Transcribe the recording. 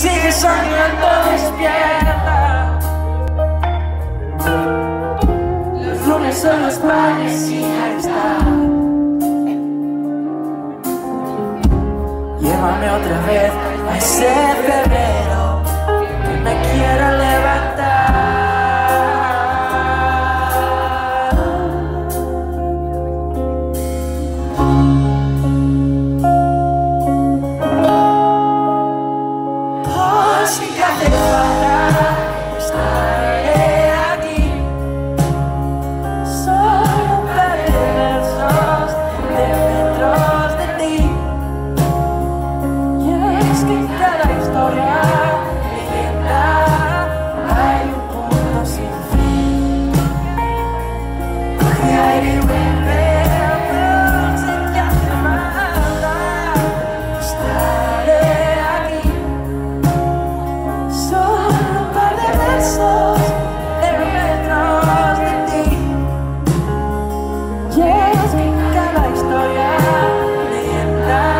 sigue soñando despierta. Los lunes son los pares y ya está. Llévame otra vez a ese febrero. Yeah. es cada historia leyenda.